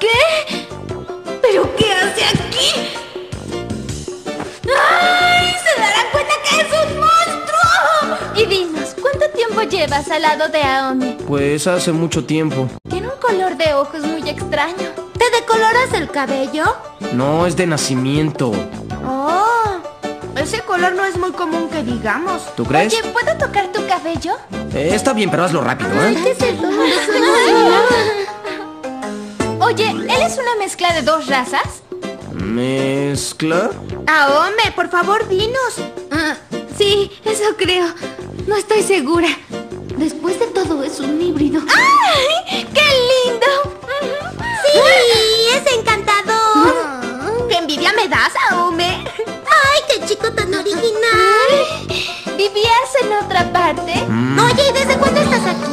¿Qué? ¿Pero qué hace aquí? ¡Ay! ¡Se darán cuenta que es un monstruo! Y dinos, ¿cuánto tiempo llevas al lado de Aomi? Pues hace mucho tiempo. Tiene un color de ojos muy extraño. ¿Te decoloras el cabello? No, es de nacimiento. Oh, ese color no es muy común que digamos. ¿Tú crees? Oye, ¿puedo tocar tu cabello? Eh, está bien, pero hazlo rápido, ¿eh? ¿Qué es? Oye, ¿él es una mezcla de dos razas? ¿Mezcla? Aome, por favor, dinos. Ah, sí, eso creo. No estoy segura. Después de todo, es un híbrido. ¡Ay! ¡Qué lindo! ¡Sí! ¡Es encantador! ¡Qué envidia me das, Aome! ¡Ay, qué chico tan original! ¿Vivías en otra parte? Mm. Oye, ¿y desde cuándo estás aquí?